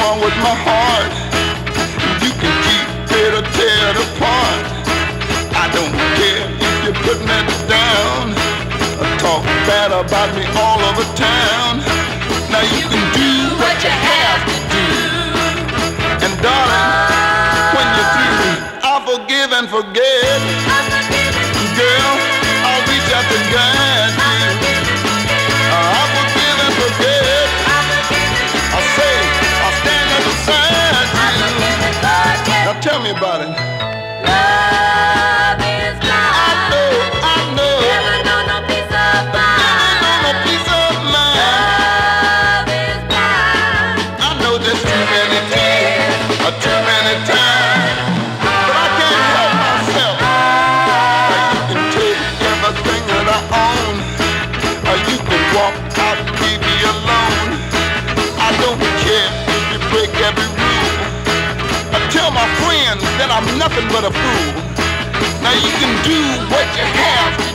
my heart. You can keep it or tear it apart. I don't care if you put me down. Or talk bad about me all over town. Now you can do what you have to do. And darling, when you're through, I'll forgive and forget. Girl, tell me about it. I'm nothing but a fool. Now you can do what you have